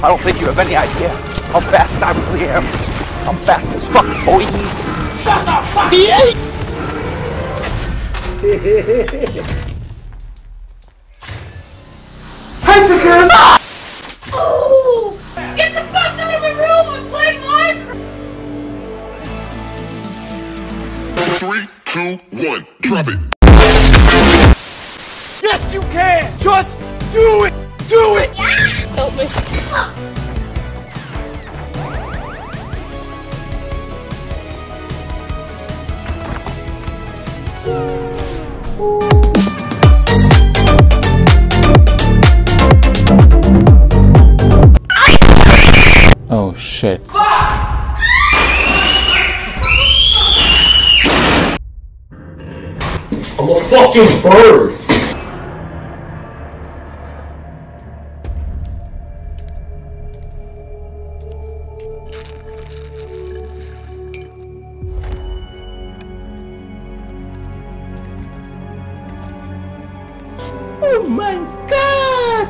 I don't think you have any idea how fast I really am. I'm fast as fuck, boy. Shut the fuck Hi, sisters! Oh! Get the fuck out of my room! I'm playing Minecraft! Three, two, one, drop it. Yes, you can! Just do it! Do it! Help me. Oh shit. I'm a fucking bird! Oh my god!